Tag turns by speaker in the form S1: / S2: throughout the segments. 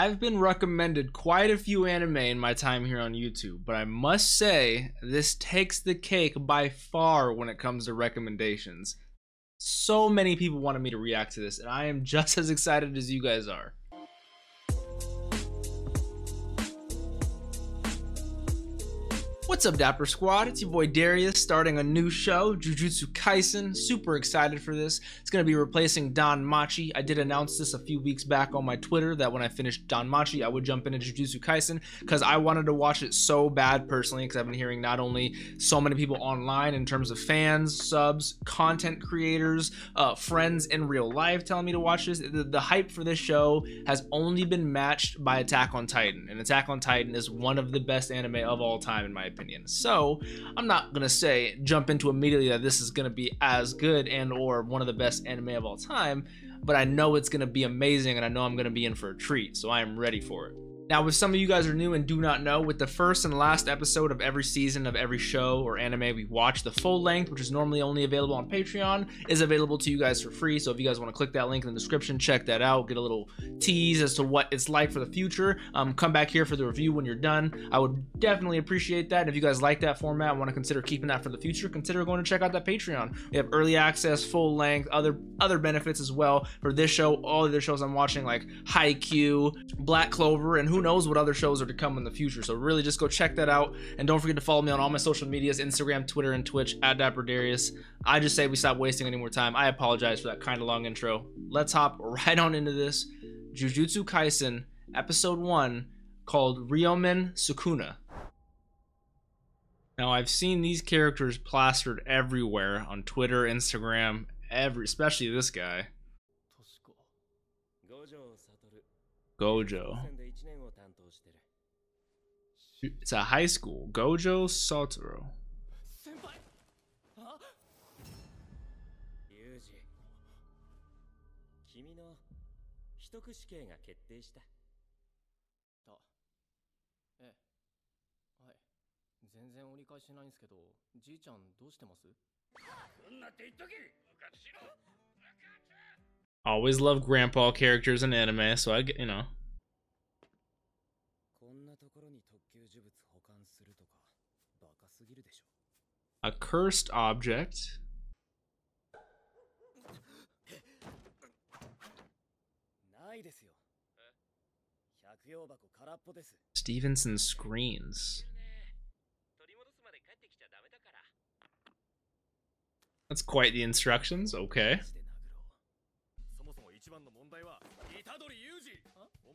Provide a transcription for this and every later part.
S1: I've been recommended quite a few anime in my time here on YouTube, but I must say, this takes the cake by far when it comes to recommendations. So many people wanted me to react to this, and I am just as excited as you guys are. What's up, Dapper Squad? It's your boy Darius starting a new show, Jujutsu Kaisen. Super excited for this. It's going to be replacing DanMachi. I did announce this a few weeks back on my Twitter that when I finished DanMachi, I would jump into Jujutsu Kaisen because I wanted to watch it so bad personally because I've been hearing not only so many people online in terms of fans, subs, content creators, uh, friends in real life telling me to watch this. The, the hype for this show has only been matched by Attack on Titan, and Attack on Titan is one of the best anime of all time in my opinion opinion. So I'm not gonna say jump into immediately that this is gonna be as good and or one of the best anime of all time, but I know it's gonna be amazing and I know I'm gonna be in for a treat, so I am ready for it. Now, if some of you guys are new and do not know, with the first and last episode of every season of every show or anime we watch, the full length, which is normally only available on Patreon, is available to you guys for free. So if you guys want to click that link in the description, check that out, get a little tease as to what it's like for the future. Um, come back here for the review when you're done. I would definitely appreciate that. And if you guys like that format, want to consider keeping that for the future, consider going to check out that Patreon. We have early access, full length, other other benefits as well for this show, all the shows I'm watching like Haikyuu, Black Clover, and who knows what other shows are to come in the future. So really just go check that out. And don't forget to follow me on all my social medias, Instagram, Twitter, and Twitch at Dapper Darius. I just say we stop wasting any more time. I apologize for that kind of long intro. Let's hop right on into this. Jujutsu Kaisen, episode one, called Ryomen Sukuna. Now I've seen these characters plastered everywhere on Twitter, Instagram, every especially this guy. Gojo. It's a high school. Gojo Satoru. 試験が決定したあええはい全然折り返しないんですけどじいちゃんどうしてますそんなって言っとき部活しろ Always love grandpa characters in anime, so I get, you know. A cursed object. Stevenson screens. That's quite the instructions, okay.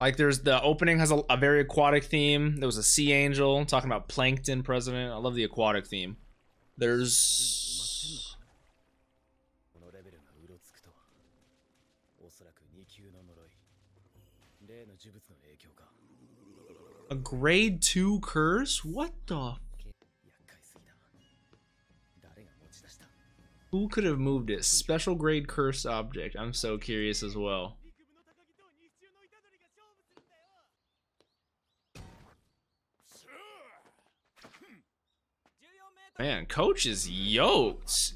S1: Like there's the opening has a, a, very aquatic theme. There was a sea angel talking about plankton president. I love the aquatic theme. There's a grade 2 curse? What the Who could have moved it? Special grade curse object. I'm so curious as well. Man, coach is yoked.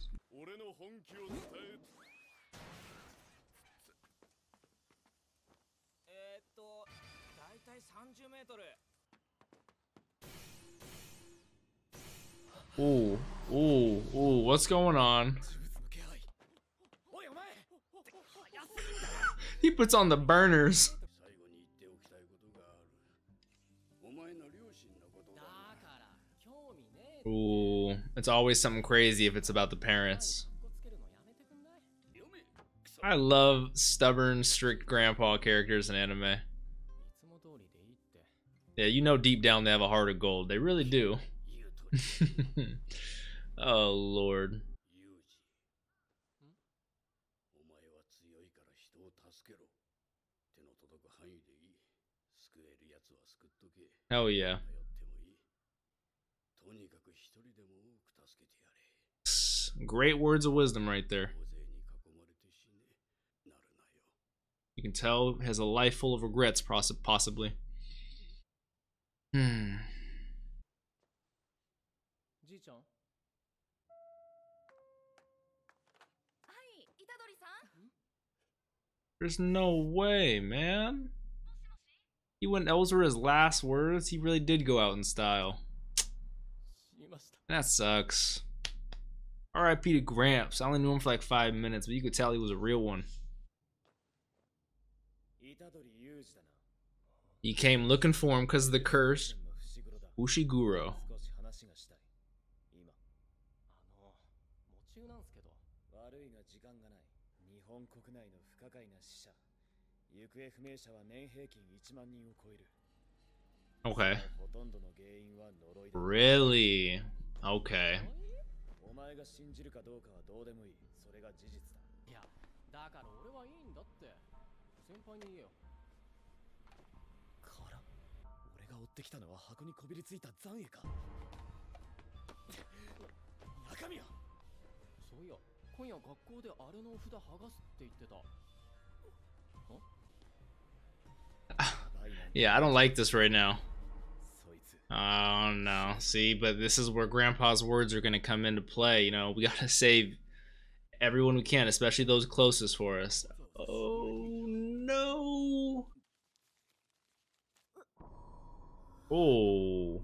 S1: Ooh, ooh, ooh, what's going on? he puts on the burners. Ooh, it's always something crazy if it's about the parents. I love stubborn, strict grandpa characters in anime. Yeah, you know deep down they have a heart of gold. They really do. oh, Lord. Hell yeah. Great words of wisdom right there. You can tell has a life full of regrets, possibly. Hmm. There's no way, man. He went those were his last words. He really did go out in style. That sucks. R.I.P. to Gramps. I only knew him for like five minutes, but you could tell he was a real one. He came looking for him because of the curse. Fushiguro. Okay. Really? Okay. お前が信じるかどうかはどうでもいい。それが事実だ。いや、だから俺はいいんだって。先輩に言えよ。から俺が追ってきたのは箱にこびりついた残影か。中身はそういや、今夜学校であれの札剥がすって言ってた。yeah, I don't like this right now. Oh no. See, but this is where grandpa's words are going to come into play. You know, we got to save everyone we can, especially those closest for us. Oh no. Oh.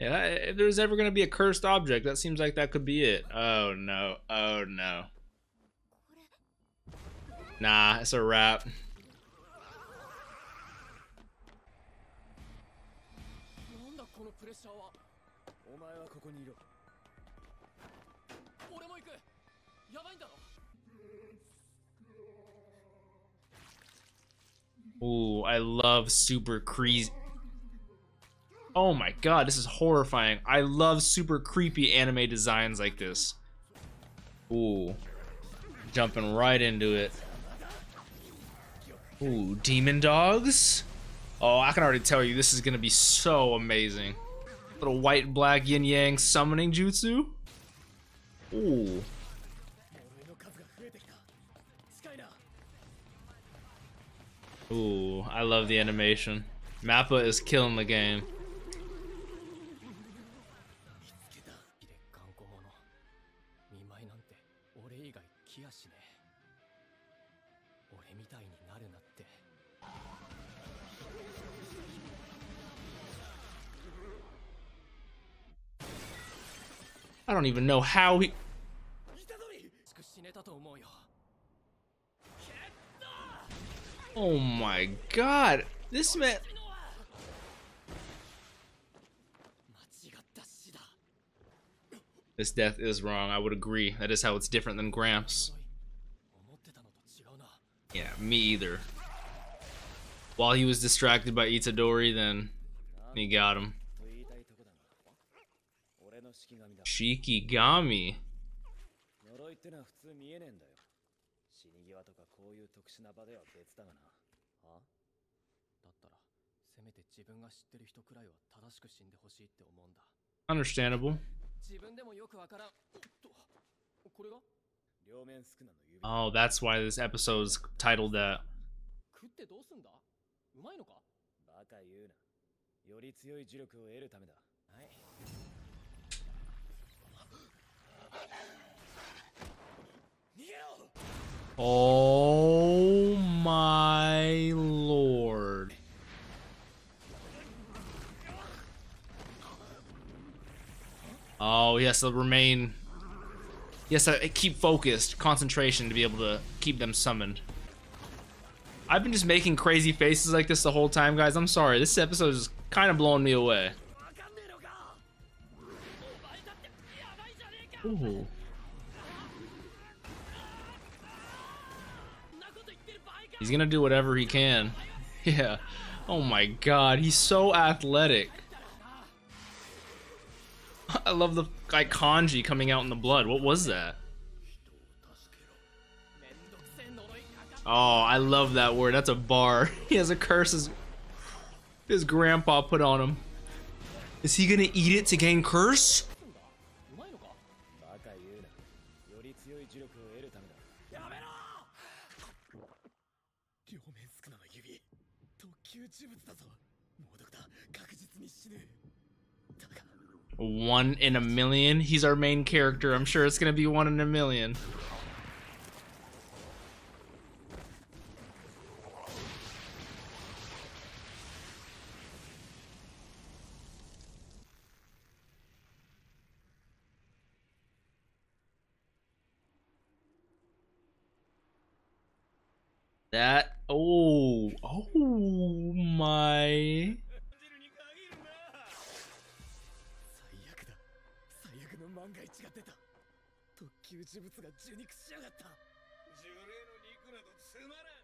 S1: Yeah, if there's ever going to be a cursed object, that seems like that could be it. Oh no. Oh no. Nah, it's a wrap. Ooh, I love super creepy. Oh my god, this is horrifying. I love super creepy anime designs like this. Ooh. Jumping right into it. Ooh, demon dogs? Oh, I can already tell you this is gonna be so amazing. Little white and black yin yang summoning jutsu. Ooh. Ooh, I love the animation. Mappa is killing the game. I don't even know how he... Oh my god. This man... This death is wrong, I would agree. That is how it's different than Gramps. Yeah, me either. While he was distracted by Itadori, then he got him. Shikigami. Understandable. Oh, that's why this episode is titled that. Uh... Oh my lord. Oh, he has to remain... He has to keep focused, concentration to be able to keep them summoned. I've been just making crazy faces like this the whole time, guys. I'm sorry. This episode is kind of blowing me away. Ooh. He's gonna do whatever he can. Yeah. Oh my god, he's so athletic. I love the like kanji coming out in the blood. What was that? Oh, I love that word. That's a bar. He has a curse his, his grandpa put on him. Is he gonna eat it to gain curse? One in a million? He's our main character. I'm sure it's gonna be one in a million.
S2: 万が一が出た特級呪物が受肉しやがった呪霊の肉などつまらん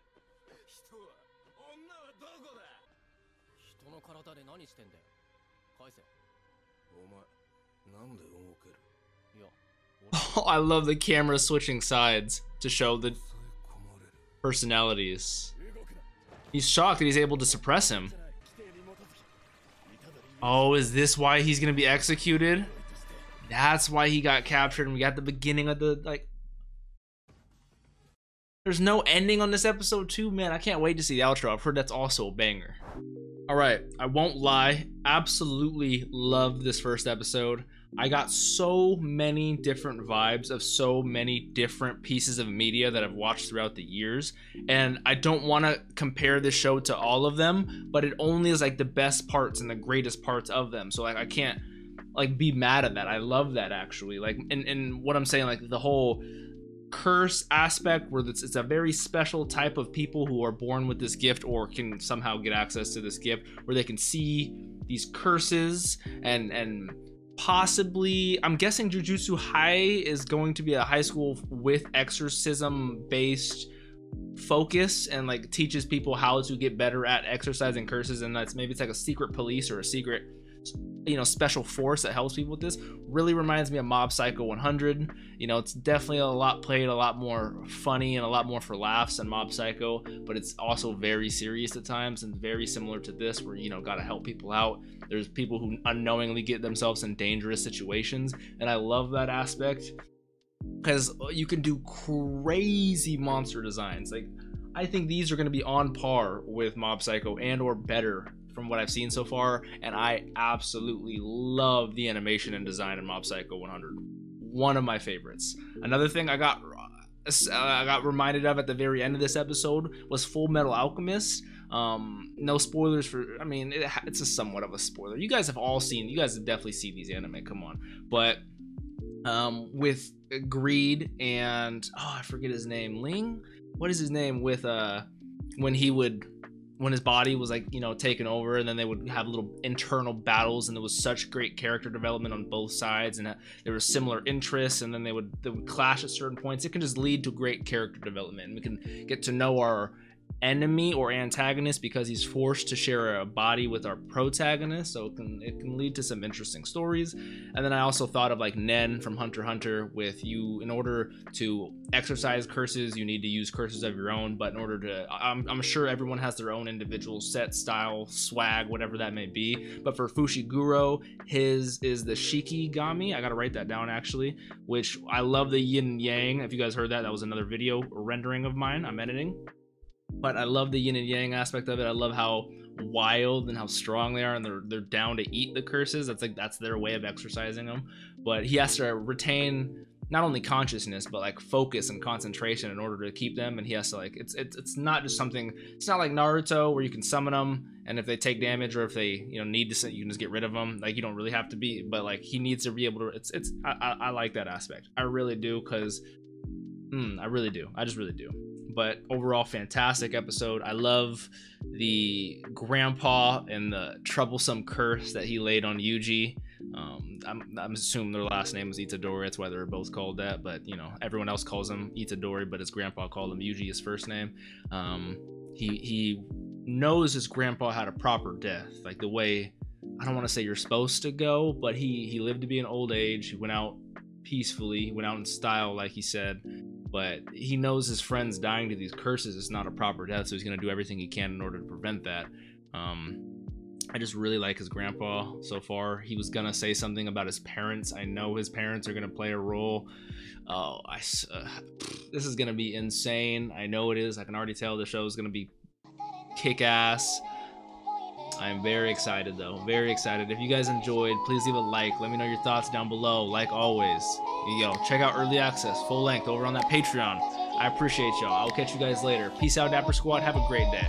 S2: 人は女はどこだ人の体で何してんだよ返せお前なんで動けるいや
S1: I love the camera switching sides to show the
S2: 抑え込まれる
S1: personalities.
S2: 動くな
S1: He's shocked that he's able to suppress him.
S2: じゃない規定に基づき虎杖
S1: Oh, is this why he's gonna be executed? That's why he got captured, and we got the beginning of the like. There's no ending on this episode too, man. I can't wait to see the outro. I've heard that's also a banger. All right, I won't lie. Absolutely loved this first episode. I got so many different vibes of so many different pieces of media that I've watched throughout the years. And I don't want to compare this show to all of them, but it only is like the best parts and the greatest parts of them. So like I can't like be mad at that. I love that actually. Like and, and what I'm saying, like the whole curse aspect where it's, it's a very special type of people who are born with this gift or can somehow get access to this gift where they can see these curses and and possibly i'm guessing jujutsu high is going to be a high school with exorcism based focus and like teaches people how to get better at exercising curses and that's maybe it's like a secret police or a secret you know special force that helps people with this really reminds me of mob psycho 100 you know it's definitely a lot played a lot more funny and a lot more for laughs than mob psycho but it's also very serious at times and very similar to this where you know got to help people out. There's people who unknowingly get themselves in dangerous situations and i love that aspect because you can do crazy monster designs. Like i think these are going to be on par with mob psycho and or better from what i've seen so far and i absolutely love the animation and design in mob psycho 100 one of my favorites another thing i got uh, i got reminded of at the very end of this episode was full metal alchemist um no spoilers for i mean it, it's a somewhat of a spoiler you guys have all seen you guys have definitely seen these anime come on but um, with Greed and oh, I forget his name, Ling. What is his name? With uh, when he would, when his body was like you know taken over, and then they would have little internal battles, and there was such great character development on both sides, and there were similar interests, and then they would they would clash at certain points. It can just lead to great character development, and we can get to know our enemy or antagonist because he's forced to share a body with our protagonist. So it can it can lead to some interesting stories. And then i also thought of like nen from hunter hunter with you in order to exercise curses you need to use curses of your own. But in order to i'm, I'm sure everyone has their own individual set style swag whatever that may be. But for fushiguro his is the shikigami. I gotta write that down actually which i love the yin yang. If you guys heard that that was another video rendering of mine. I'm editing but I love the yin and yang aspect of it. I love how wild and how strong they are, and they're they're down to eat the curses. That's like that's their way of exercising them. But he has to retain not only consciousness but like focus and concentration in order to keep them. And he has to like it's it's it's not just something. It's not like Naruto where you can summon them, and if they take damage or if they you know need to, you can just get rid of them. Like you don't really have to be, but like he needs to be able to. It's it's I I, I like that aspect. I really do because. Mm, I really do. I just really do but overall fantastic episode. I love the grandpa and the troublesome curse that he laid on yuji. Um, I'm, I'm assuming their last name is itadori. That's why they're both called that but you know everyone else calls him itadori but his grandpa called him yuji his first name. Um, he he knows his grandpa had a proper death like the way i don't want to say you're supposed to go but he he lived to be an old age. He went out peacefully he went out in style like he said but he knows his friends dying to these curses is not a proper death, so he's to do everything he can in order to prevent that. Um, I just really like his grandpa so far. He was gonna say something about his parents. I know his parents are gonna play a role. Oh, I uh, this is gonna be insane. I know it is. I can already tell the show is gonna be kick ass. I'm very excited though. Very excited. If you guys enjoyed, please leave a like. Let me know your thoughts down below. Like always. Yo, check out early access, full length over on that Patreon. I appreciate y'all. I'll catch you guys later. Peace out, Dapper Squad. Have a great day.